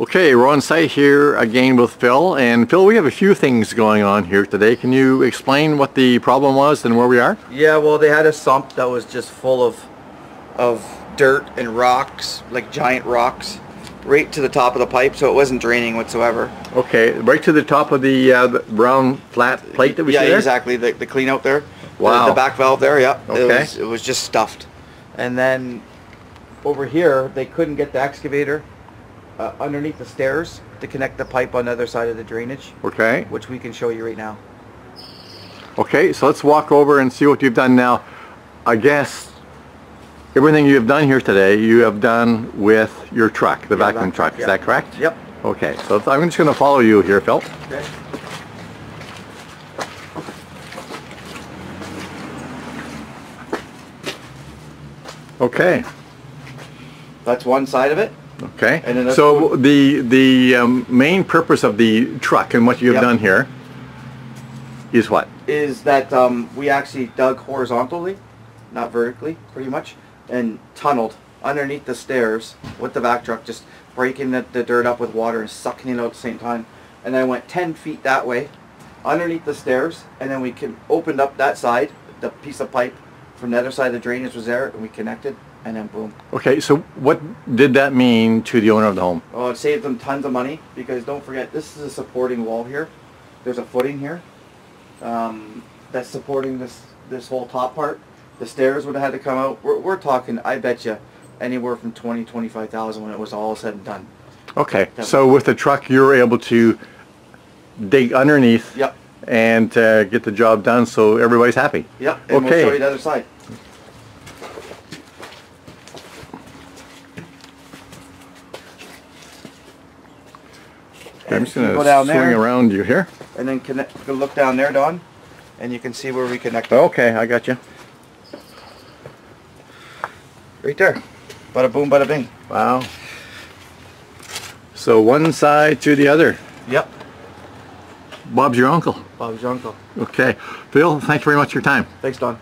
Okay, we're on site here again with Phil. And Phil, we have a few things going on here today. Can you explain what the problem was and where we are? Yeah, well, they had a sump that was just full of of dirt and rocks, like giant rocks, right to the top of the pipe, so it wasn't draining whatsoever. Okay, right to the top of the, uh, the brown flat plate that we yeah, see there? exactly. The, the clean out there. The- The, back valve there, yeah. Okay. It was, it was just stuffed. And then over here, they couldn't get the excavator uh, underneath the stairs to connect the pipe on the other side of the drainage, Okay, which we can show you right now. okay, so let's walk over and see what you've done now. I guess everything you have done here today, you have done with your truck, the Yeah, vacuum vacuum, truck. Is yeah. that correct? Yep. Okay, so I'm just going to follow you here, Phil. Okay. Okay, That's one side of it. Okay. And then So the, the um, main purpose of the truck and what you have Yep. done here is what? is that um, we actually dug horizontally, not vertically, pretty much, and tunneled underneath the stairs with the vac truck, just breaking the, the dirt up with water and sucking it out at the same time. And I went 10 feet that way, underneath the stairs, and then we can, opened up that side, the piece of pipe from the other side of the drainage was there, and we connected, and then boom. Okay, so what did that mean to the owner of the home? Well, it saved them tons of money because don't forget this is a supporting wall here. There's a footing here um, that's supporting this this whole top part. The stairs would have had to come out. We're, we're talking, I bet you, anywhere from twenty twenty five thousand when it was all said and done. Okay, so with the truck, you were able to dig underneath Yep, and uh, get the job done so everybody's happy. yep. And we'll show Okay. you the other side. I'm just going go to down swing there. around you here. And then connect, look down there, Don, and you can see where we connect. Okay, I got you. Right there. Bada boom, bada bing. Wow. So one side to the other. Yep. Bob's your uncle. Bob's your uncle. Okay. Phil, thank you very much for your time. Thanks, Don.